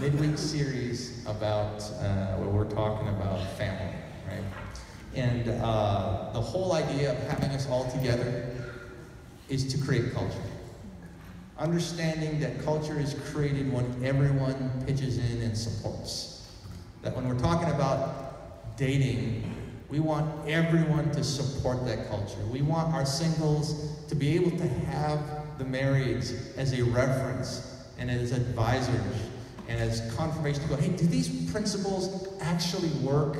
midweek series about uh, where we're talking about family, right? And uh, the whole idea of having us all together is to create culture. Understanding that culture is created when everyone pitches in and supports. That when we're talking about dating, we want everyone to support that culture. We want our singles to be able to have the marrieds as a reference and as advisors as confirmation to go, hey, do these principles actually work?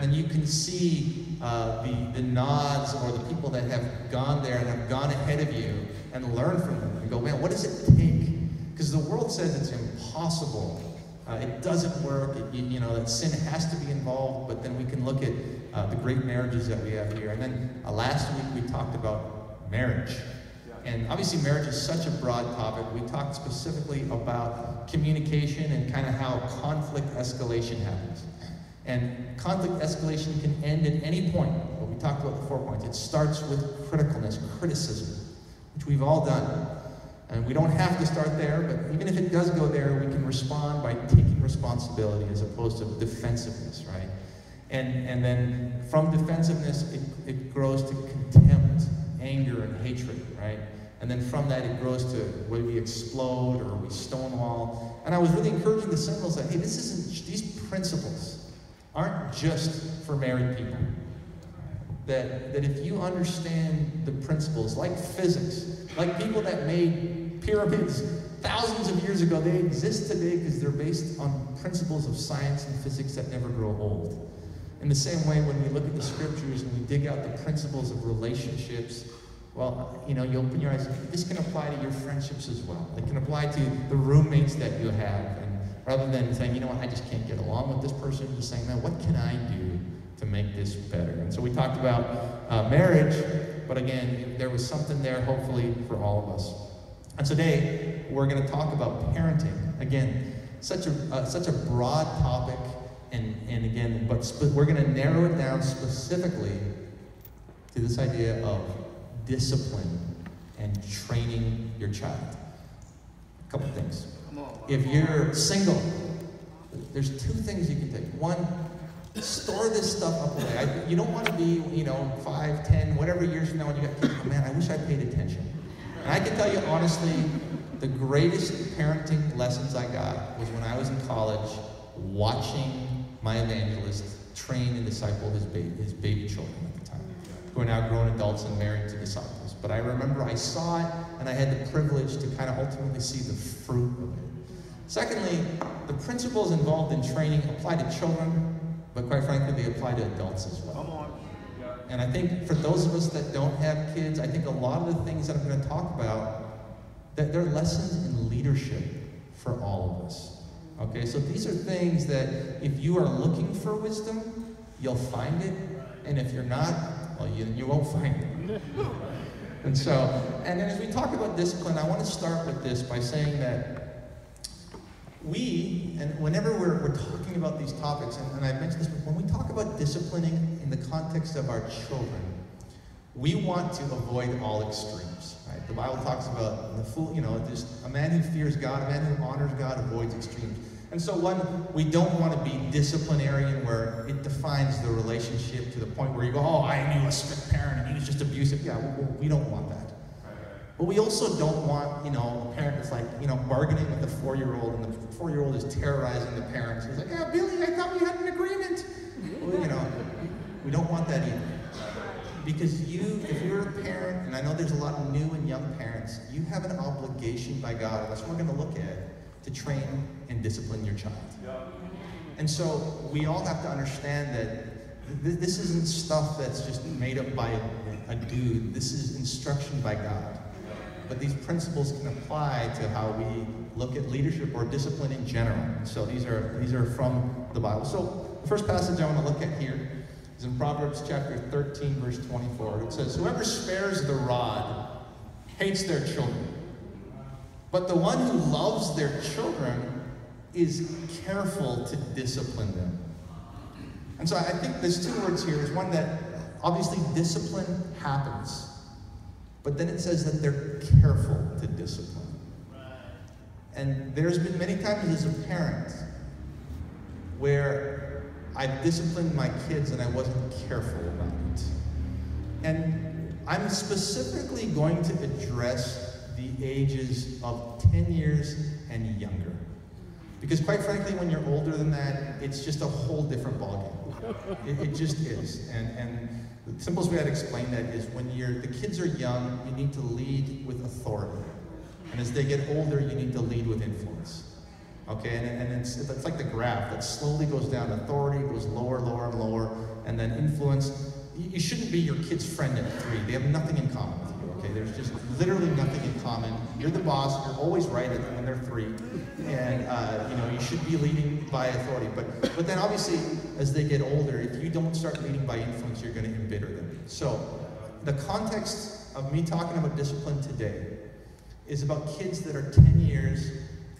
And you can see uh, the, the nods or the people that have gone there and have gone ahead of you and learn from them and go, man, what does it take? Because the world says it's impossible. Uh, it doesn't work. It, you, you, know, that sin has to be involved, but then we can look at uh, the great marriages that we have here. And then uh, last week we talked about marriage. And obviously, marriage is such a broad topic. We talked specifically about communication and kind of how conflict escalation happens. And conflict escalation can end at any point. But we talked about the four points. It starts with criticalness, criticism, which we've all done. And we don't have to start there, but even if it does go there, we can respond by taking responsibility as opposed to defensiveness, right? And, and then from defensiveness, it, it grows to contempt, anger, and hatred, right? And then from that, it grows to whether we explode or we stonewall. And I was really encouraging the singles that, hey, this isn't, these principles aren't just for married people. That, that if you understand the principles, like physics, like people that made pyramids thousands of years ago, they exist today because they're based on principles of science and physics that never grow old. In the same way, when we look at the scriptures and we dig out the principles of relationships, well, you know, you open your eyes. This can apply to your friendships as well. It can apply to the roommates that you have. And rather than saying, you know what, I just can't get along with this person, just saying, man, what can I do to make this better? And so we talked about uh, marriage, but again, there was something there, hopefully, for all of us. And today, we're going to talk about parenting. Again, such a, uh, such a broad topic, and, and again, but sp- we're going to narrow it down specifically to this idea of discipline and training your child. A couple things. If you're single, there's two things you can take. One, store this stuff up away. I, you don't want to be, you know, five, ten, whatever years from now when you got kids. Oh, man, I wish I paid attention. And I can tell you honestly, the greatest parenting lessons I got was when I was in college, watching my evangelist train and disciple his baby, his baby children who are now grown adults and married to disciples. But I remember I saw it and I had the privilege to kind of ultimately see the fruit of it. Secondly, the principles involved in training apply to children, but quite frankly, they apply to adults as well. And I think for those of us that don't have kids, I think a lot of the things that I'm going to talk about, that they're lessons in leadership for all of us. Okay, so these are things that if you are looking for wisdom, you'll find it. And if you're not, well, you, you won't find it. And so, and as we talk about discipline, I want to start with this by saying that we, and whenever we're, we're talking about these topics, and, and I mentioned this, before, when we talk about disciplining in the context of our children, we want to avoid all extremes. Right? The Bible talks about the fool, you know, just a man who fears God, a man who honors God avoids extremes. And so, one, we don't want to be disciplinarian where it defines the relationship to the point where you go, oh, I knew a strict parent and he was just abusive. Yeah, we, we don't want that. But we also don't want, you know, a parent that's like, you know, bargaining with the four-year-old and the four-year-old is terrorizing the parents. He's like, yeah, Billy, I thought we had an agreement. Well, you know, we don't want that either. Because you, if you're a parent, and I know there's a lot of new and young parents, you have an obligation by God, and that's what we're going to look at to train and discipline your child. And so we all have to understand that th- this isn't stuff that's just made up by a, a dude. This is instruction by God. But these principles can apply to how we look at leadership or discipline in general. So these are these are from the Bible. So the first passage I want to look at here is in Proverbs chapter 13, verse 24. It says, Whoever spares the rod hates their children. But the one who loves their children is careful to discipline them. And so I think there's two words here. There's one that obviously discipline happens, but then it says that they're careful to discipline. And there's been many times as a parent where I've disciplined my kids and I wasn't careful about it. And I'm specifically going to address the ages of 10 years and younger. Because quite frankly, when you're older than that, it's just a whole different ballgame. It, it just is. And, and the simplest way I'd explain that is when you're, the kids are young, you need to lead with authority. And as they get older, you need to lead with influence. Okay, and, and it's, it's like the graph that slowly goes down. Authority goes lower, lower, and lower, and then influence. You shouldn't be your kid's friend at three. They have nothing in common with you. Okay, there's just literally nothing in common. You're the boss. You're always right when they're three, and uh, you know you should be leading by authority. But but then obviously as they get older, if you don't start leading by influence, you're going to embitter them. So the context of me talking about discipline today is about kids that are 10 years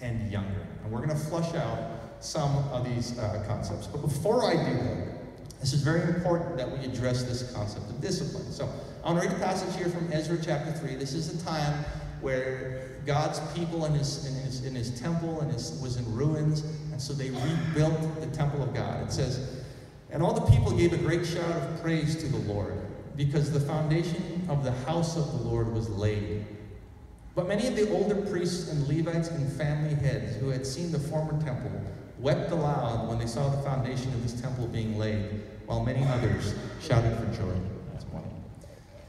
and younger. And we're going to flush out some of these uh, concepts. But before I do that, this is very important that we address this concept of discipline. So I want to read a passage here from Ezra chapter 3. This is a time where God's people in his, his, his temple and his, was in ruins, and so they rebuilt the temple of God. It says, And all the people gave a great shout of praise to the Lord, because the foundation of the house of the Lord was laid. But many of the older priests and Levites and family heads who had seen the former temple wept aloud when they saw the foundation of this temple being laid, while many others shouted for joy. That's.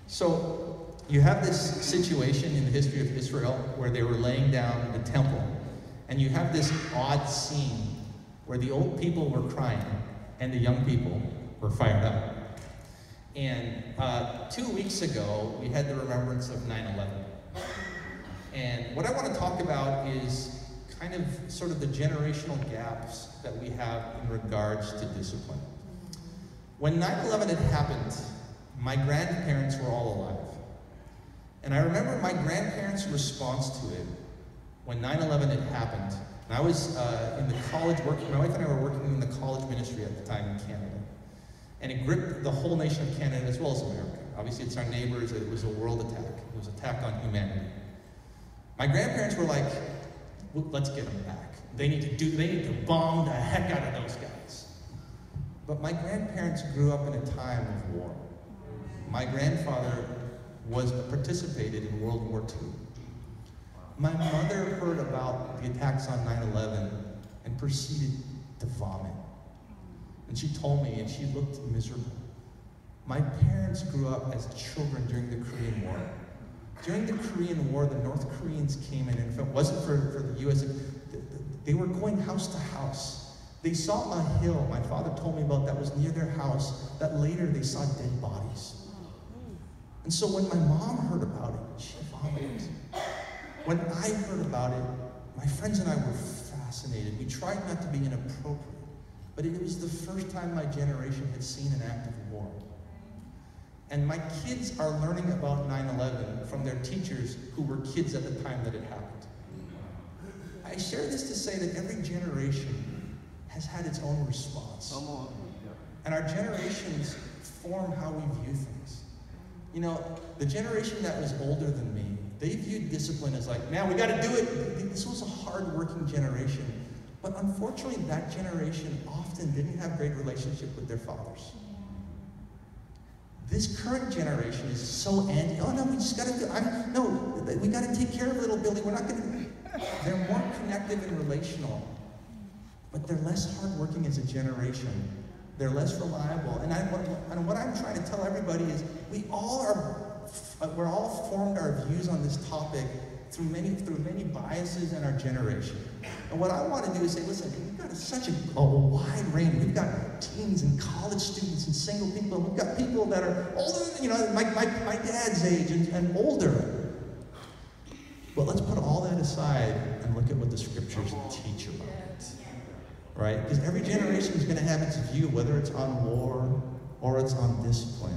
So you have this situation in the history of Israel where they were laying down the temple, and you have this odd scene where the old people were crying and the young people were fired up. And uh, two weeks ago, we had the remembrance of 9 11. And what I want to talk about is kind of sort of the generational gaps that we have in regards to discipline. When 9 11 had happened, my grandparents were all alive. And I remember my grandparents' response to it when 9 11 had happened. And I was uh, in the college working, my wife and I were working in the college ministry at the time in Canada. And it gripped the whole nation of Canada as well as America. Obviously, it's our neighbors, it was a world attack, it was an attack on humanity. My grandparents were like, let's get them back. They need to do, they need to bomb the heck out of those guys. But my grandparents grew up in a time of war. My grandfather was participated in World War II. My mother heard about the attacks on 9-11 and proceeded to vomit. And she told me, and she looked miserable. My parents grew up as children during the Korean War. During the Korean War, the North Koreans came in, and if it wasn't for, for the US, they were going house to house. They saw a hill, my father told me about, that was near their house, that later they saw dead bodies. And so when my mom heard about it, she vomited. When I heard about it, my friends and I were fascinated. We tried not to be inappropriate, but it was the first time my generation had seen an act of war. And my kids are learning about 9-11 from their teachers who were kids at the time that it happened. I share this to say that every generation has had its own response. And our generations form how we view things. You know, the generation that was older than me, they viewed discipline as like, man, we got to do it. This was a hard-working generation. But unfortunately, that generation often didn't have great relationship with their fathers. This current generation is so anti. Oh no, we just got to do. I'm, no, we got to take care of little Billy. We're not to. They're more connected and relational, but they're less hardworking as a generation. They're less reliable. And, I, what, and what I'm trying to tell everybody is, we all are. We're all formed our views on this topic through many through many biases in our generation. And what I want to do is say, listen, we've got such a, a wide range. We've got teens and college students and single people. We've got people that are older, than, you know, my, my, my dad's age and, and older. But let's put all that aside and look at what the scriptures teach about. Right? Because every generation is going to have its view, whether it's on war or it's on discipline.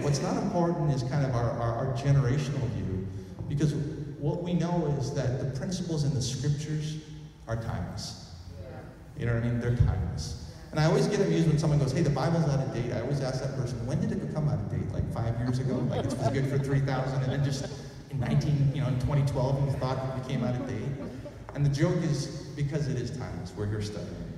What's not important is kind of our, our, our generational view, because what we know is that the principles in the scriptures are timeless. You know what I mean? They're timeless. And I always get amused when someone goes, hey, the Bible's out of date. I always ask that person, when did it become out of date? Like five years ago? Like it was good for 3,000 and then just in 19, you know, in 2012 you thought it became out of date? And the joke is because it is timeless. We're here studying.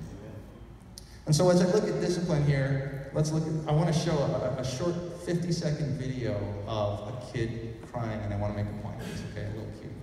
And so as I look at discipline here, let's look at, I want to show a, a short 50 second video of a kid crying, and I want to make a point. It's okay, a little cute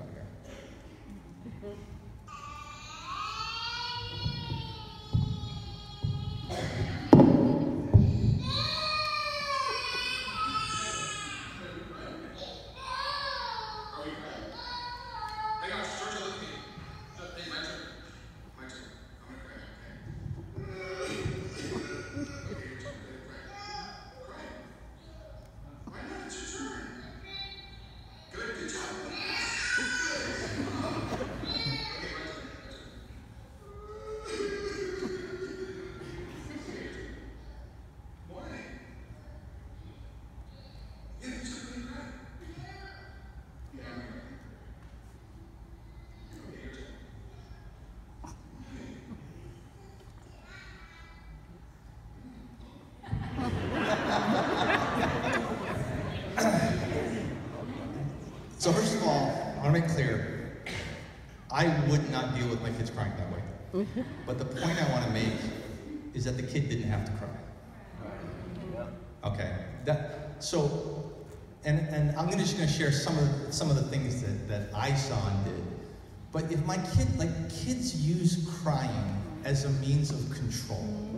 So first of all, I want to make clear, I would not deal with my kids crying that way. But the point I want to make is that the kid didn't have to cry. Okay. That so, and and I'm just gonna share some of some of the things that that I saw and did. But if my kid, like kids, use crying as a means of control.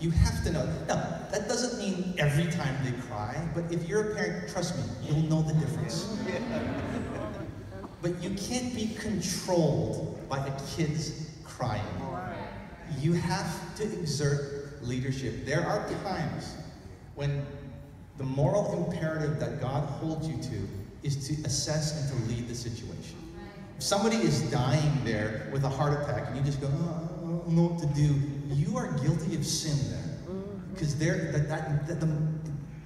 You have to know. Now, that doesn't mean every time they cry, but if you're a parent, trust me, you'll know the difference. But you can't be controlled by a kid's crying. You have to exert leadership. There are times when the moral imperative that God holds you to is to assess and to lead the situation. If somebody is dying there with a heart attack and you just go, oh, I don't know what to do, you are guilty of sin there. Mm-hmm. Because there, that, that, that, the,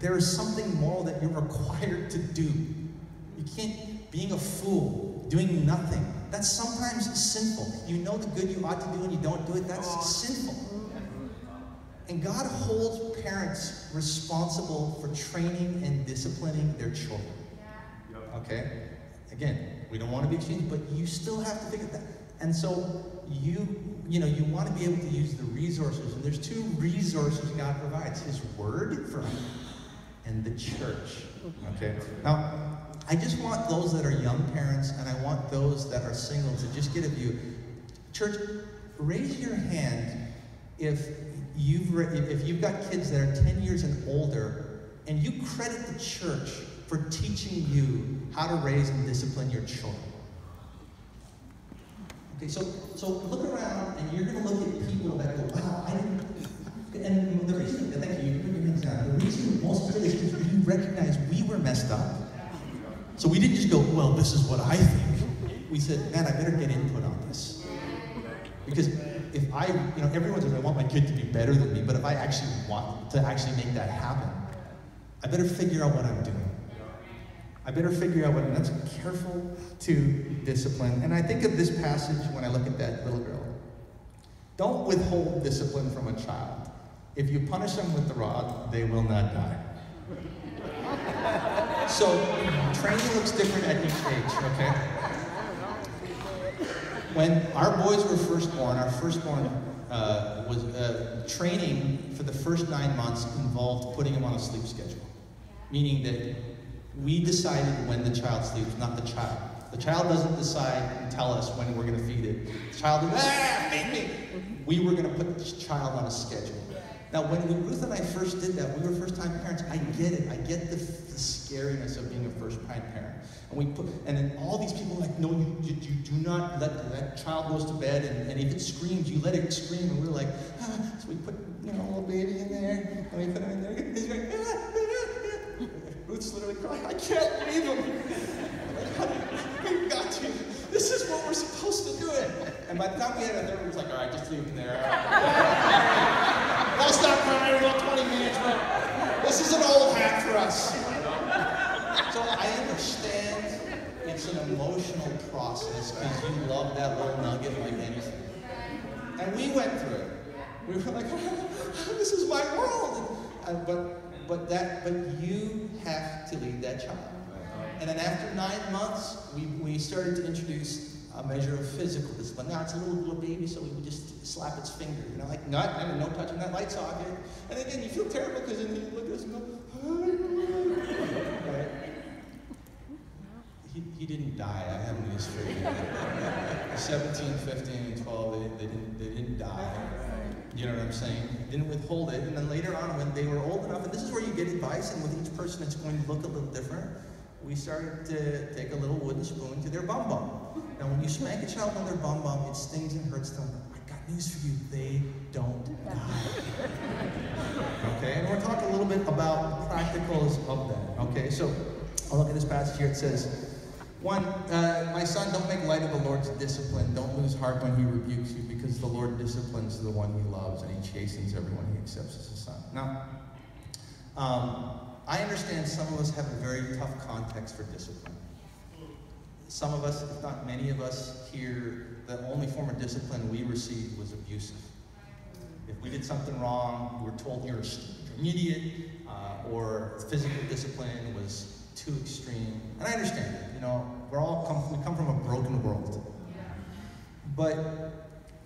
there is something moral that you're required to do. You can't, being a fool, doing nothing, that's sometimes sinful. You know the good you ought to do and you don't do it, that's oh. sinful. Mm-hmm. And God holds parents responsible for training and disciplining their children. Okay? Again, we don't want to be extreme, but you still have to figure that. And so you, you know, you want to be able to use the resources. And there's two resources God provides: His Word for and the church. Okay? Now, I just want those that are young parents and I want those that are single to just get a view. Church, raise your hand if you've if you've got kids that are 10 years and older and you credit the church for teaching you how to raise and discipline your children. Okay, so so look around and you're gonna look at people that go, wow, I didn't and the reason, thank you, you put your hands down. The reason most of it is because we recognize we were messed up. So we didn't just go, well, this is what I think. We said, man, I better get input on this. Because if I, you know, everyone says, I want my kid to be better than me, but if I actually want to actually make that happen, I better figure out what I'm doing. I better figure out what, and that's careful to discipline. And I think of this passage when I look at that little girl. Don't withhold discipline from a child. If you punish them with the rod, they will not die. So, training looks different at each age, okay? When our boys were first born, our firstborn uh, was uh, training for the first nine months involved putting him on a sleep schedule, meaning that we decided when the child sleeps, not the child. The child doesn't decide and tell us when we're going to feed it. The child, ah, feed me. We were going to put the child on a schedule. Now, when we, Ruth and I first did that, we were first-time parents. I get it. I get the, the scariness of being a first-time parent. And we put, and then all these people like, no, you, you, you do not let that child goes to bed, and, and if it screams, you let it scream. And we're like, ah. so we put, you know, a little baby in there, and we put him in there. Ruth's literally crying. I can't leave him. We've got to. This is what we're supposed to do it. And by the time we had a third, it was like, all right, just leave him there. I'll stop crying in about 20 minutes, but this is an old hat for us. So I understand it's an emotional process because you love that little nugget like anything. And we went through it. We were like, this is my world. And, but, but, that, but you have to lead that child. And then after nine months, we, we started to introduce a measure of physical discipline. Now it's a little little baby, so we would just slap its finger, you know, like not, I mean, no touching that light socket. And again, you feel terrible because then you look at us and go, right? He, he didn't die. I have news for you. 17, 15, 12, they, they, didn't, they didn't die. You know what I'm saying? Didn't withhold it. And then later on, when they were old enough, and this is where you get advice, and with each person it's going to look a little different, we started to take a little wooden spoon to their bum bum. Now, when you smack a child on their bum bum, it stings and hurts them. I got news for you. They don't die. Okay? And we're talking a little bit about practicals of that. Okay? So, I'll look at this passage here. It says, one, uh, my son, don't make light of the Lord's discipline. Don't lose heart when he rebukes you, because the Lord disciplines the one he loves, and he chastens everyone he accepts as a son. Now, um, I understand some of us have a very tough context for discipline. Some of us, if not many of us here, the only form of discipline we received was abusive. If we did something wrong, we were told you're an idiot, uh, or physical discipline was too extreme. And I understand it. You know, we're all come, we come from a broken world. But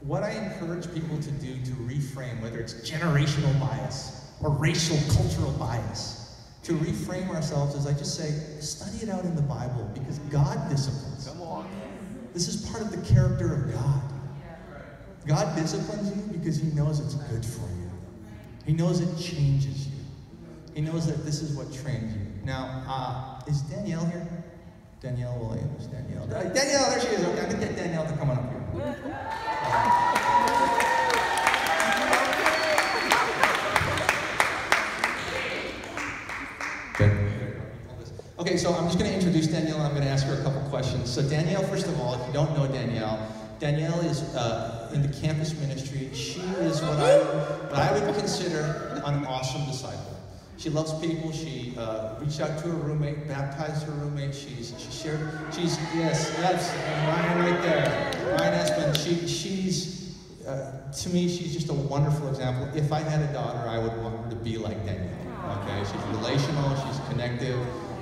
what I encourage people to do to reframe, whether it's generational bias or racial cultural bias, to reframe ourselves is I just say, study it out in the Bible because God disciplines. Come on. This is part of the character of God. God disciplines you because He knows it's good for you. He knows it changes you. He knows that this is what trains you. Now, uh, is Danielle here? Danielle Williams. Danielle. Danielle, there she is. Okay, I'm gonna get Danielle to come on up here. Good. Okay, so I'm just going to introduce Danielle and I'm going to ask her a couple questions. So, Danielle, first of all, if you don't know Danielle, Danielle is uh, in the campus ministry. She is what I, what I would consider an awesome disciple. She loves people. She uh, reached out to her roommate, baptized her roommate. She's she shared. She's yes, yes, Ryan right there. Ryan Espen. She she's uh, to me she's just a wonderful example. If I had a daughter, I would want her to be like Danielle. Okay, she's relational. She's connective.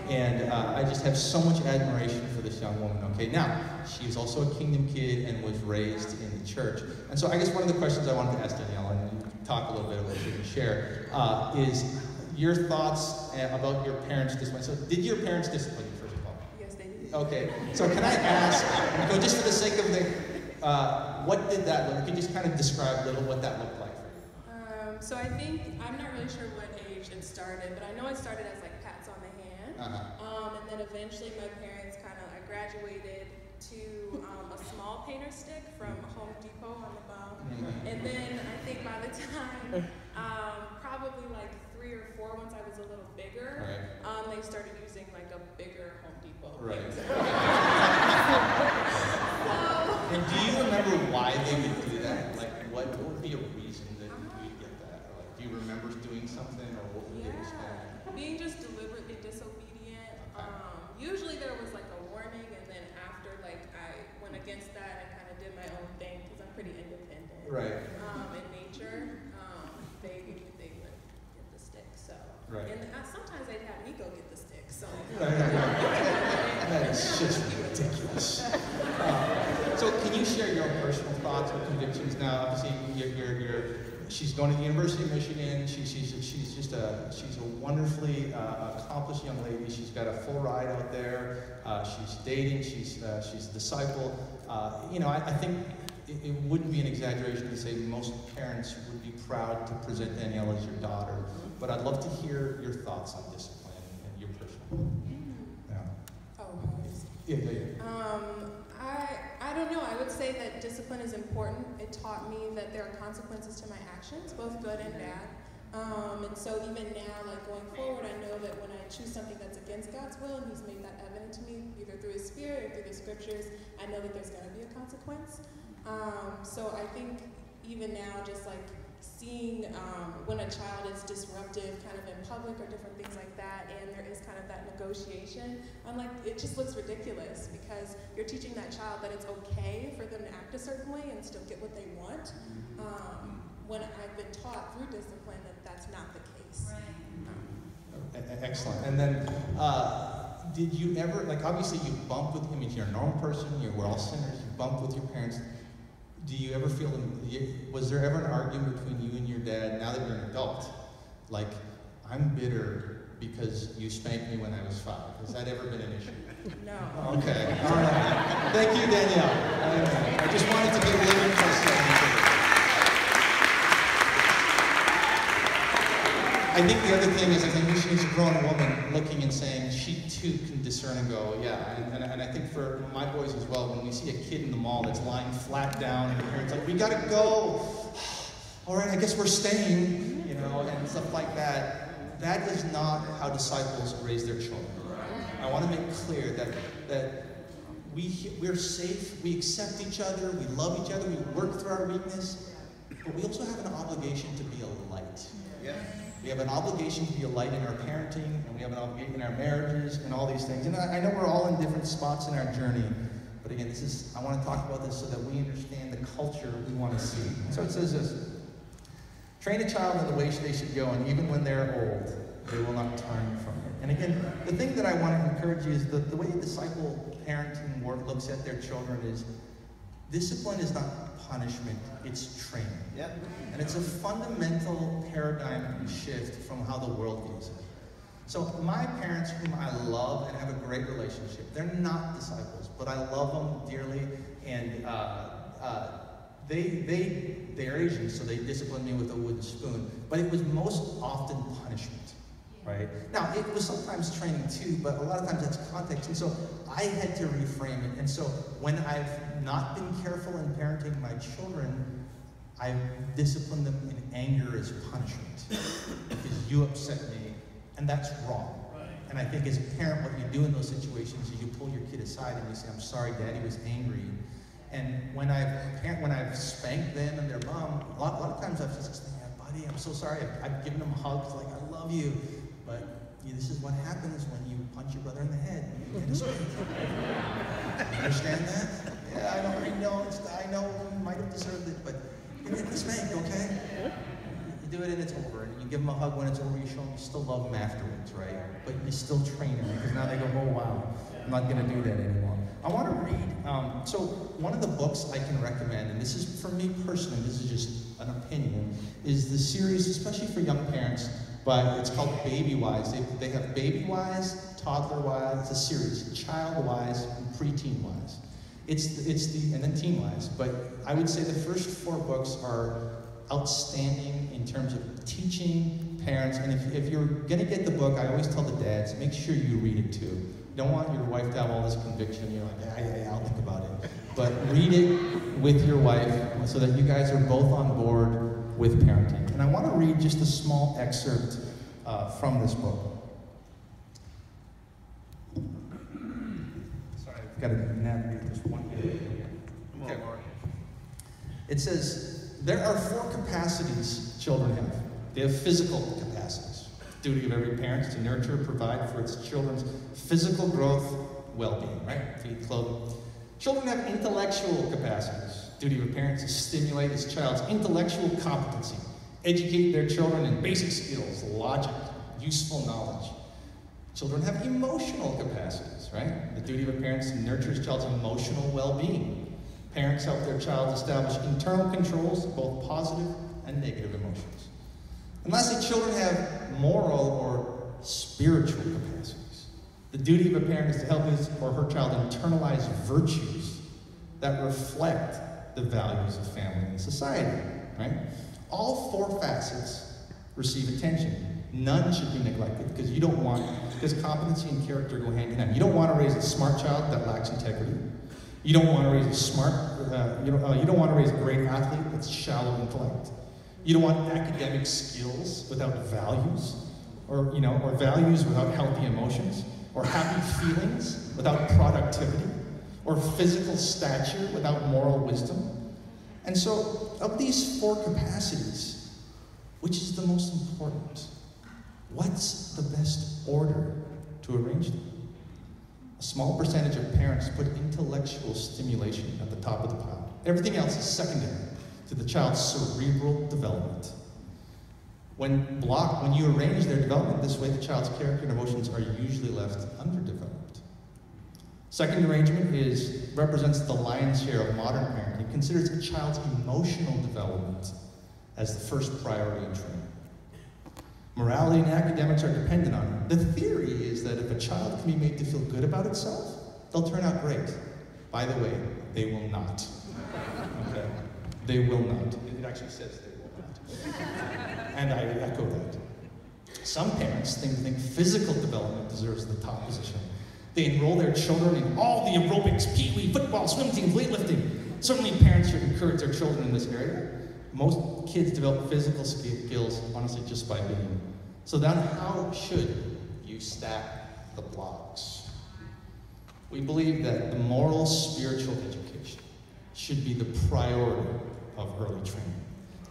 And uh, I just have so much admiration for this young woman. Okay, now she's also a kingdom kid and was raised in the church. And so I guess one of the questions I wanted to ask Danielle and talk a little bit about you can share uh, is your thoughts uh, about your parents' discipline. So, did your parents discipline you first of all? Yes, they did. Okay, so can I ask, you know, just for the sake of the, uh, what did that look? Can you just kind of describe a little what that looked like for you? Um, so I think I'm not really sure what age it started, but I know it started as like pats on the hand, Uh-huh. um, and then eventually my parents kind of I graduated to um, a small painter stick from Home Depot on the bum, Mhm. and then I think by the time um, probably like three or four, once I was a little bigger, Right. um, they started using like a bigger Home Depot. Right. So, And do you remember why they would do that? Like, what, what would be a reason that we'd get that? Or like, do you remember doing something, or what would they respond? Being just deliberately disobedient. Um, usually there was like a warning, and then after like I went against that and kind of did my own thing because I'm pretty independent. Right. Um, in nature, um, they they would get the stick. So. Right. And uh, sometimes they'd have me go get the stick. So. Right, right, right. That is just Uh, so, can you share your personal thoughts or convictions now? Obviously, you're, you're, you're she's going to the University of Michigan. She, she's, she's just a she's a wonderfully uh, accomplished young lady. She's got a full ride out there. Uh, she's dating. She's uh, she's a disciple. Uh, you know, I, I think it, it wouldn't be an exaggeration to say most parents would be proud to present Danielle as your daughter. But I'd love to hear your thoughts on discipline and your personal. Yeah. Yeah, yeah. Um, I I don't know. I would say that discipline is important. It taught me that there are consequences to my actions, both good and bad. Um, and so even now, like going forward, I know that when I choose something that's against God's will, and He's made that evident to me, either through His Spirit or through the Scriptures, I know that there's going to be a consequence. Um, so I think even now, just like seeing um, when a child is disruptive kind of in public or different things like that, and there is kind of that negotiation, I'm like, it just looks ridiculous because you're teaching that child that it's okay for them to act a certain way and still get what they want. Um, when I've been taught through discipline that that's not the case. E- e- Excellent. And then uh, did you ever, like, obviously you bumped with, I mean, you're a normal person, you're, we're all sinners, you bumped with your parents. Do you ever feel, was there ever an argument between you and your dad, now that you're an adult? Like, I'm bitter because you spanked me when I was five. Has that ever been an issue? No. Okay, all right. Thank you, Danielle. I I just wanted to get really close. I think the other thing is, I think she's a grown woman looking and saying she too can discern and go, yeah. And, and, and I think for my boys as well, when we see a kid in the mall that's lying flat down and the parents like, we gotta go. All right, I guess we're staying, you know, and stuff like that. That is not how disciples raise their children. I want to make clear that that we we're safe, we accept each other, we love each other, we work through our weakness, but we also have an obligation to be a light. Yeah. We have an obligation to be a light in our parenting, and we have an obligation in our marriages, and all these things. And I, I know we're all in different spots in our journey, but again, this is I want to talk about this so that we understand the culture we want to see. So it says this. Train a child in the way they should go, and even when they're old, they will not turn from it. And again, the thing that I want to encourage you is that the way disciple parenting work looks at their children is discipline is not punishment, it's training. Yeah. And it's a fundamental paradigm shift from how the world views it. So my parents, whom I love and have a great relationship, they're not disciples, but I love them dearly, and uh, uh, they they they're Asian, so they disciplined me with a wooden spoon. But it was most often punishment, right? Now it was sometimes training too, but a lot of times that's context, and so I had to reframe it. And so when I've not been careful in parenting my children, I've disciplined them in anger as punishment because you upset me, and that's wrong. And I think as a parent, what you do in those situations is you pull your kid aside and you say, "I'm sorry, Daddy was angry." And when I've parent, when I've spanked them and their mom, a lot, a lot of times I've just said, yeah, "Buddy, I'm so sorry." I've, I've given them hugs like, "I love you," but yeah, this is what happens when you punch your brother in the head. You get a spank. Understand that? Yeah, I know. I know. I know. You might have deserved it, but you get the spank, okay? You do it and it's over. And you give them a hug when it's over. You show them you still love them afterwards, right? But you still train them because now they go, oh wow, I'm not going to do that anymore. I want to read. Um, so one of the books I can recommend, and this is for me personally, this is just an opinion, is the series, especially for young parents. But it's called Baby Wise. They, they have Baby Wise, Toddler Wise. It's a series, Child Wise, and Preteen Wise. It's it's the and then Teen Wise. But I would say the first four books are outstanding in terms of teaching parents. And if, if you're going to get the book, I always tell the dads, make sure you read it too. Don't want your wife to have all this conviction. You're like, yeah, yeah, yeah, I'll think about it. But read it with your wife so that you guys are both on board with parenting. And I want to read just a small excerpt uh, from this book. Sorry, I've got to navigate this one here. Okay. It says, there are four capacities children have. They have physical capacities. Duty of every parent is to nurture, provide for its children's physical growth, well-being, right? Feed, clothe. Children have intellectual capacities. Duty of a parent is to stimulate his child's intellectual competency, educate their children in basic skills, logic, useful knowledge. Children have emotional capacities, right? The duty of a parent is to nurture his child's emotional well-being. Parents help their child establish internal controls, both positive and negative emotions. And lastly, children have moral or spiritual capacities. The duty of a parent is to help his or her child internalize virtues that reflect the values of family and society, right? All four facets receive attention. None should be neglected because you don't want, because competency and character go hand in hand. You don't want to raise a smart child that lacks integrity. You don't want to raise a smart, uh, you, don't, uh, you don't want to raise a great athlete that's shallow intellect. You don't want academic skills without values, or you know, or values without healthy emotions, or happy feelings without productivity, or physical stature without moral wisdom. And so, of these four capacities, which is the most important? What's the best order to arrange them? A small percentage of parents put intellectual stimulation at the top of the pile. Everything else is secondary to the child's cerebral development. When blocked, when you arrange their development this way, the child's character and emotions are usually left underdeveloped. Second arrangement is represents the lion's share of modern parenting. It considers a child's emotional development as the first priority in training. Morality and academics are dependent on it. The theory is that if a child can be made to feel good about itself, they'll turn out great. By the way, they will not. Okay? They will not. It actually says they will not. And I echo that. Some parents think, think physical development deserves the top position. They enroll their children in all the aerobics, pee wee, football, swim teams, weightlifting. Certainly, parents should encourage their children in this area. Most kids develop physical skills, honestly, just by being. So then, how should you stack the blocks? We believe that the moral, spiritual education should be the priority of early training.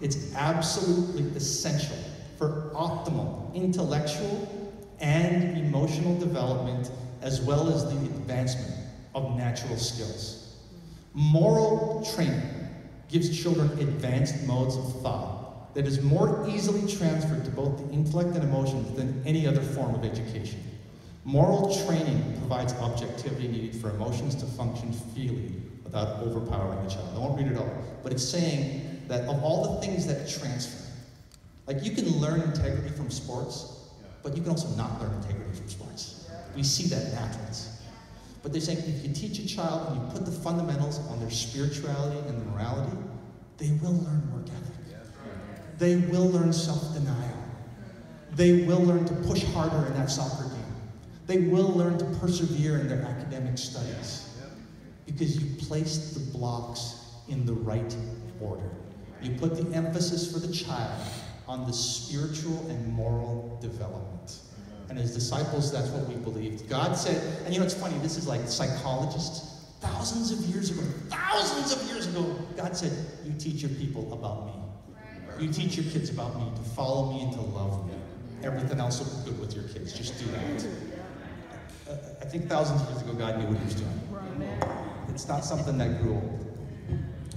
It's absolutely essential for optimal intellectual and emotional development, as well as the advancement of natural skills. Moral training gives children advanced modes of thought that is more easily transferred to both the intellect and emotions than any other form of education. Moral training provides objectivity needed for emotions to function freely without overpowering the child. I won't read it all, but it's saying that of all the things that transfer, like you can learn integrity from sports, but you can also not learn integrity from sports. We see that in athletes. But they're saying if you teach a child and you put the fundamentals on their spirituality and their morality, they will learn work ethic. They will learn self-denial. They will learn to push harder in that soccer game. They will learn to persevere in their academic studies. Because you placed the blocks in the right order. You put the emphasis for the child on the spiritual and moral development. And as disciples, that's what we believed. God said, and you know, it's funny, this is like psychologists. Thousands of years ago, thousands of years ago, God said, You teach your people about me. You teach your kids about me, to follow me and to love me. Everything else will be good with your kids. Just do that. Uh, I think thousands of years ago, God knew what he was doing. It's not something that grew old.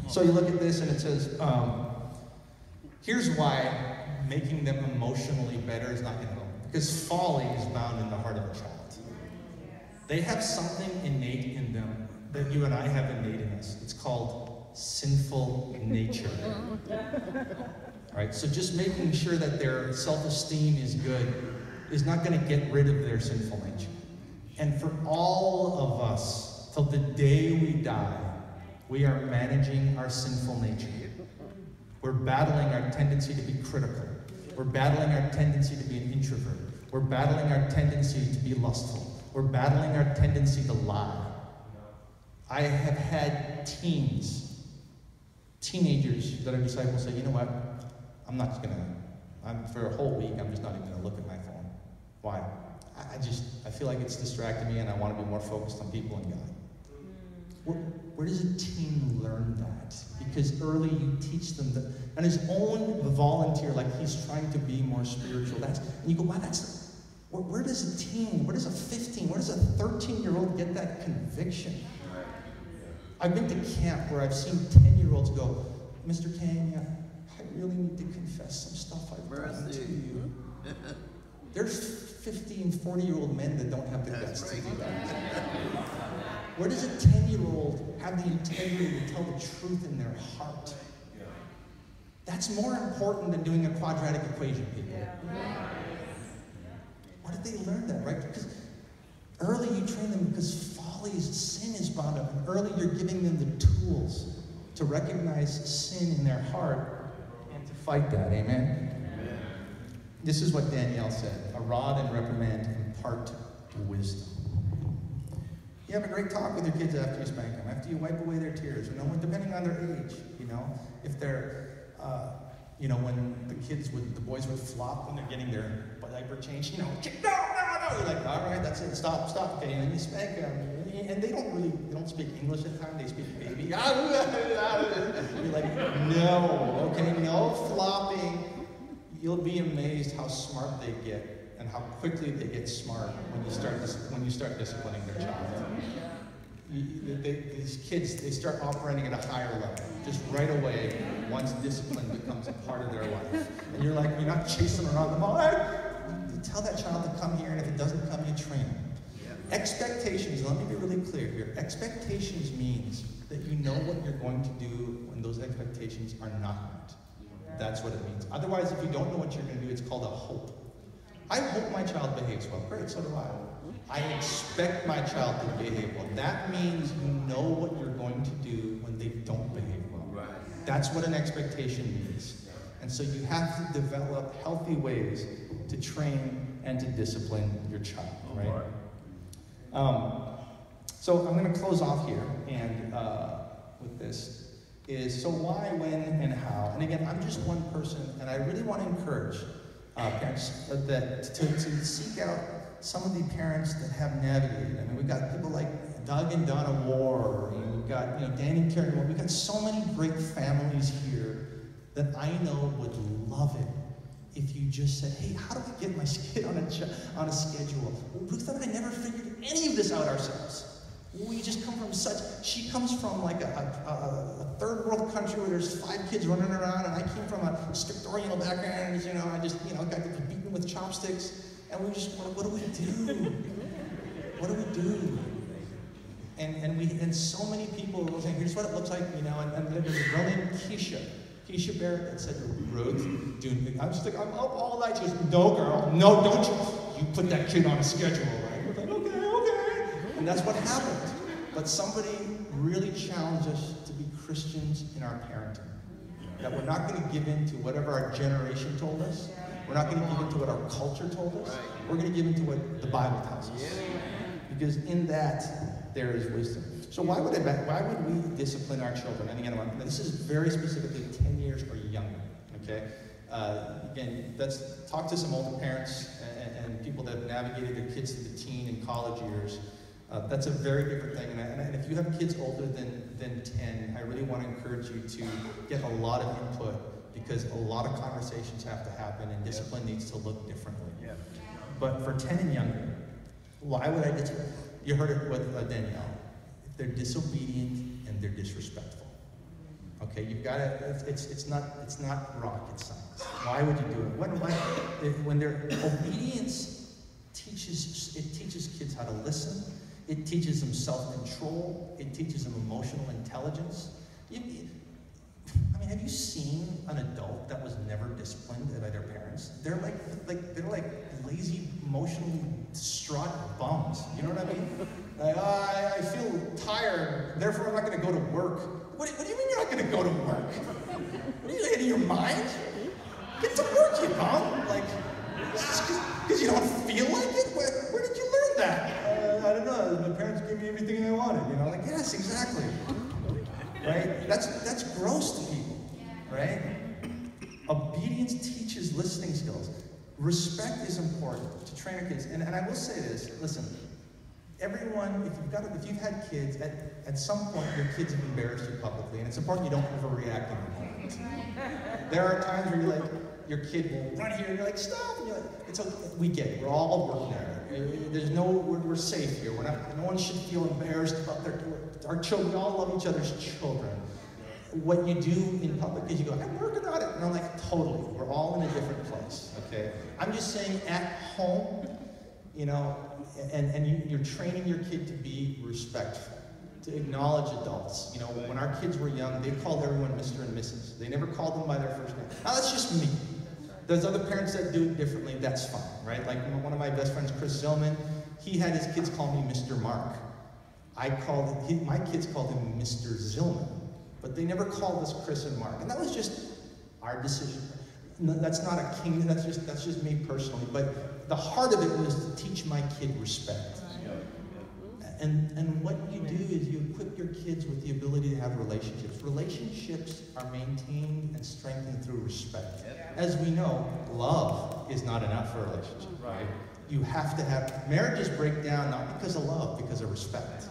So you look at this and it says, um, here's why making them emotionally better is not going to help. Because folly is bound in the heart of a child. They have something innate in them that you and I have innate in us. It's called sinful nature. All right, so just making sure that their self-esteem is good is not going to get rid of their sinful nature. And for all of us, till the day we die, we are managing our sinful nature. We're battling our tendency to be critical. We're battling our tendency to be an introvert. We're battling our tendency to be lustful. We're battling our tendency to lie. I have had teens, teenagers that are disciples say, you know what? I'm not gonna, I'm for a whole week, I'm just not even gonna look at my phone. Why? I just, I feel like it's distracting me and I want to be more focused on people and God. Where, where, does a teen learn that? Because early you teach them that, and his own volunteer, like he's trying to be more spiritual. That's and you go, wow, that's where, where does a teen, where does a 15, where does a 13 year old get that conviction? I've been to camp where I've seen 10 year olds go, Mr. Kenya, I really need to confess some stuff I've done to you. There's 15, 40 year old men that don't have the guts to do that. Where does a 10 year old have the integrity to tell the truth in their heart? That's more important than doing a quadratic equation, people. Where did they learn that, right? Because early you train them because folly is sin is bound up. And early you're giving them the tools to recognize sin in their heart and to fight that. Amen? Amen. This is what Danielle said a rod and reprimand impart wisdom. You have a great talk with your kids after you spank them, after you wipe away their tears, you know, depending on their age, you know. If they're, uh, you know, when the kids would, the boys would flop when they're getting their diaper changed, you know, no, no, no. You're like, all right, that's it, stop, stop, okay. And you spank them. And they don't really, they don't speak English at the time, they speak baby. You're like, no, okay, no flopping. You'll be amazed how smart they get and how quickly they get smart when you start when you start disciplining their child. You, they, these kids, they start operating at a higher level, just right away, once discipline becomes a part of their life. And you're like, you're not chasing around the all. You tell that child to come here, and if it doesn't come, you train them. Expectations, let me be really clear here. Expectations means that you know what you're going to do when those expectations are not met. That's what it means. Otherwise, if you don't know what you're going to do, it's called a hope. I hope my child behaves well. Great, so do I. I expect my child to behave well. That means you know what you're going to do when they don't behave well. Right. That's what an expectation means. And so you have to develop healthy ways to train and to discipline your child, right? Um, so I'm going to close off here and uh, with this is so why, when, and how. And again, I'm just one person, and I really want to encourage uh, parents that to, to seek out some of the parents that have navigated. I mean, we've got people like Doug and Donna War, and we've got you know Danny Karen. We've got so many great families here that I know would love it if you just said, "Hey, how do I get my kid on a on a schedule?" Ruth and I never figured any of this out ourselves. We just come from such. She comes from like a, a, a, third world country where there's five kids running around, and I came from a scriptorial background. You know, I just you know got beaten with chopsticks, and we just what, what do we do? What do we do? And and we and so many people were saying, here's what it looks like, you know. And, and there's a girl named Keisha. Keisha Barrett that said, Ruth, dude, I'm just like, I'm up all night. She goes, no, girl, no, don't you. You put that kid on a schedule, right? We're like, okay, okay. And that's what happened. But somebody really challenged us to be Christians in our parenting. That we're not going to give in to whatever our generation told us. We're not going to give in to what our culture told us. We're going to give in to what the Bible tells us. Because in that, there is wisdom. So why would, it, why would we discipline our children? And again, this is very specifically 10 years or younger, okay? Uh, again, let's talk to some older parents and, and, people that have navigated their kids through the teen and college years. Uh, that's a very different thing. And, I, and, if you have kids older than, than 10, I really want to encourage you to get a lot of input because a lot of conversations have to happen and discipline needs to look differently. Yeah. But for 10 and younger, why would I discipline? You heard it with uh, Danielle. If they're disobedient and they're disrespectful. Okay, you've got to, it's, it's, not, it's not rocket science. Why would you do it? When, when, when their obedience teaches, it teaches kids how to listen, it teaches them self-control, it teaches them emotional intelligence. You, I mean, have you seen an adult that was never disciplined by their parents? They're like, like they're like lazy, emotionally distraught bums. You know what I mean? Like, oh, I, I feel tired, therefore I'm not going to go to work. What, what, do you mean you're not going to go to work? What are you out of your mind? Get to work, you bum. Like, because you don't feel like it? Where, where did you learn that? I don't know. My parents gave me everything they wanted. You know, like yes, exactly. Right? That's that's gross to people. Right? Obedience teaches listening skills. Respect is important to train our kids. And, and I will say this, listen, everyone, if you've got if you've had kids, at, at some point your kids have embarrassed you publicly, and it's important you don't overreact in the moment. There are times where you're like, your kid will run here, and you're like, stop, and you're like, it's okay. We get it. We're all working at it. There's no, we're, we're safe here. We're not, no one should feel embarrassed about their, our children. We all love each other's children. What you do in public is you go, I'm working on it. And I'm like, totally. We're all in a different place, okay? I'm just saying at home, you know, and, and you, you're training your kid to be respectful, to acknowledge adults. You know, when our kids were young, they called everyone Mr. and Mrs. They never called them by their first name. Now, that's just me. There's other parents that do it differently, that's fine, right? Like one of my best friends, Chris Zillman, he had his kids call me Mr. Mark. I called, he, my kids called him Mr. Zillman, but they never called us Chris and Mark. And that was just our decision. No, that's not a king, that's just, that's just me personally. But the heart of it was to teach my kid respect. And, and what you do is you equip your kids with the ability to have relationships. Relationships are maintained and strengthened through respect. As we know, love is not enough for a relationship, right? You have to have, marriages break down not because of love, because of respect.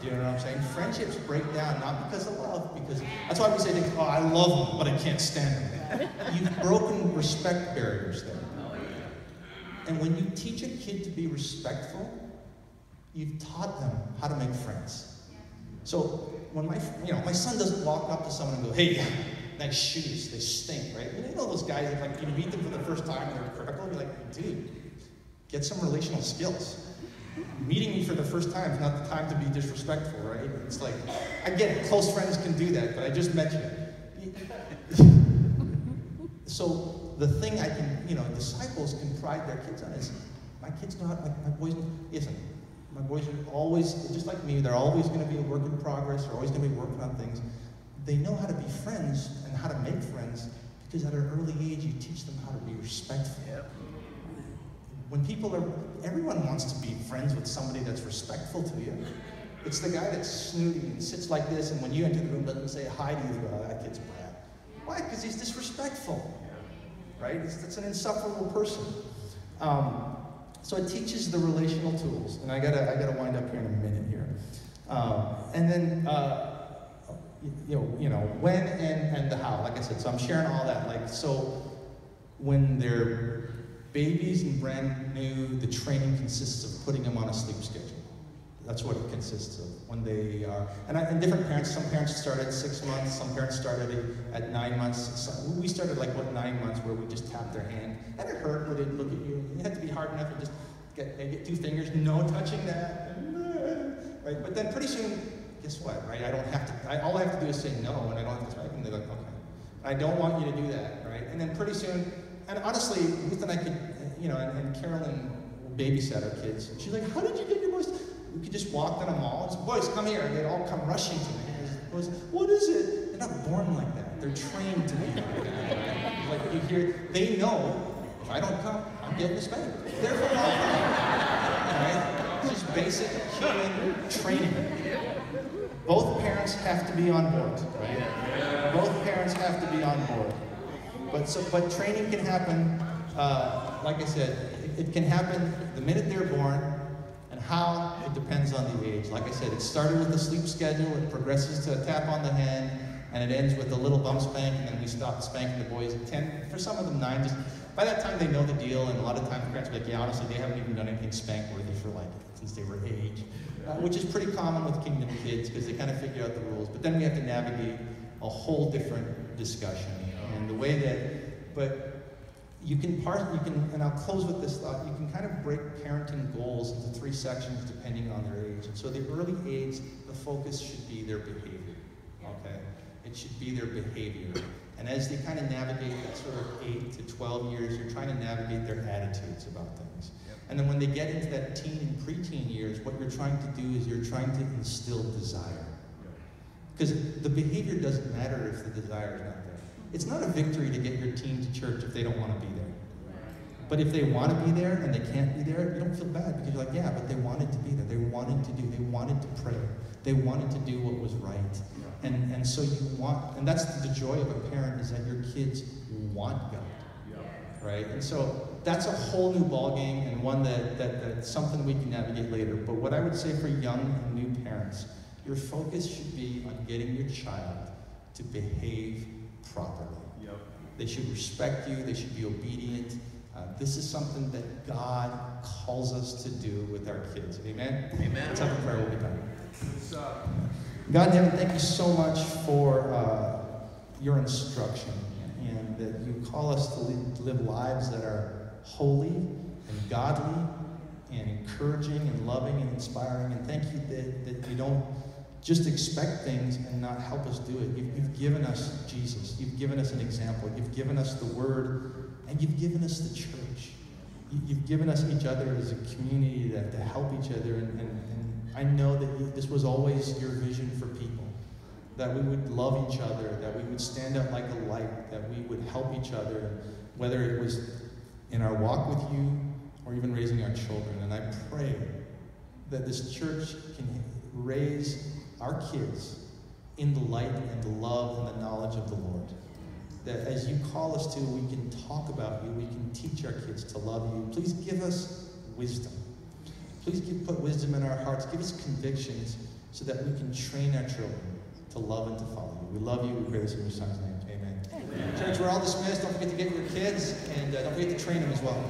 Do you know what I'm saying? Friendships break down not because of love, because that's why we say things, oh, I love them, but I can't stand them. You've broken respect barriers there. Oh, and when you teach a kid to be respectful, you've taught them how to make friends. So when my, you know, my son doesn't walk up to someone and go, hey, nice shoes, they stink, right? You know those guys that like you meet them for the first time and they're critical, you're like, dude, get some relational skills. meeting me for the first time is not the time to be disrespectful, right? It's like, I get it, close friends can do that, but I just met you. so the thing I can, you know, disciples can pride their kids on is, my kids know how, my, boys, listen, my boys are always, just like me, they're always going to be a work in progress, they're always going to be working on things. They know how to be friends and how to make friends because at an early age you teach them how to be respectful. Yep. When people are, everyone wants to be friends with somebody that's respectful to you. It's the guy that's snooty and sits like this, and when you enter the room doesn't say hi to you, you go, oh, that kid's bad. Why? Because he's disrespectful, right? It's, an insufferable person. Um, so it teaches the relational tools, and I gotta, I gotta wind up here in a minute here. Um, and then, uh, you know, you know, when and, and the how, like I said. So I'm sharing all that. Like, so when they're babies and brand new, the training consists of putting them on a sleep schedule. That's what it consists of. When they are, and, I, and different parents, some parents start at six months, some parents started at, nine months. So we started like, what, nine months, where we just tapped their hand. And it hurt, but they'd look at you. It had to be hard enough to just get, they get two fingers, no touching that. Right? But then pretty soon, guess what, right? I don't have to, I, all I have to do is say no, and I don't have to them. They're like, okay. I don't want you to do that, right? And then pretty soon, and honestly, Ruth and I could, you know, and, and Carolyn babysat our kids. She's like, how did you get your boys? We could just walk in a mall and say, boys, come here. And they'd all come rushing to me. And Boys, what is it? They're not born like that. They're trained to be like that. Like you hear, they know if I don't come, I'm getting a spank. Therefore, I'll. Right? It's just basic human training. Both parents have to be on board, right? Both parents have to be on board. But so, but training can happen. Uh, like I said, it, it can happen the minute they're born, how it depends on the age. Like I said, it started with a sleep schedule, it progresses to a tap on the hand, and it ends with a little bump spank, and then we stop spanking the boys at 10. For some of them, 9. Just by that time, they know the deal, and a lot of times parents be like, yeah, honestly, they haven't even done anything spank worthy for like since they were age, uh, which is pretty common with Kingdom kids because they kind of figure out the rules. But then we have to navigate a whole different discussion, and the way that, but you can part, you can, and I'll close with this thought, you can kind of break parenting goals into three sections depending on their age. And so the early age, the focus should be their behavior, okay? It should be their behavior. And as they kind of navigate that sort of 8 to 12 years, you're trying to navigate their attitudes about things. And then when they get into that teen and preteen years, what you're trying to do is you're trying to instill desire. Because the behavior doesn't matter if the desire is not. It's not a victory to get your teen to church if they don't want to be there. But if they want to be there and they can't be there, you don't feel bad because you're like, yeah, but they wanted to be there. They wanted to do, they wanted to pray. They wanted to do what was right. And, and so you want, and that's the joy of a parent is that your kids want God. Right? And so that's a whole new ballgame and one that, that, that's something we can navigate later. But what I would say for young and new parents, your focus should be on getting your child to behave properly. Yep. They should respect you, they should be obedient. Uh, this is something that God calls us to do with our kids. Amen? Amen. Let's have a prayer, we'll be done. Uh, God heaven, thank you so much for uh, your instruction and that you call us to live, live lives that are holy and godly and encouraging and loving and inspiring. And thank you that, that you don't just expect things and not help us do it. You've, you've given us Jesus. You've given us an example. You've given us the Word, and you've given us the church. You, you've given us each other as a community to, to help each other. And, and, and I know that you, this was always your vision for people. That we would love each other, that we would stand up like a light, that we would help each other, whether it was in our walk with you or even raising our children. And I pray that this church can raise our kids in the light and the love and the knowledge of the Lord. That as you call us to, we can talk about you, we can teach our kids to love you. Please give us wisdom. Please give, put wisdom in our hearts. Give us convictions so that we can train our children to love and to follow you. We love you. We pray this in your son's name. Amen. Amen. Church, we're all dismissed. Don't forget to get your kids, and uh, don't forget to train them as well.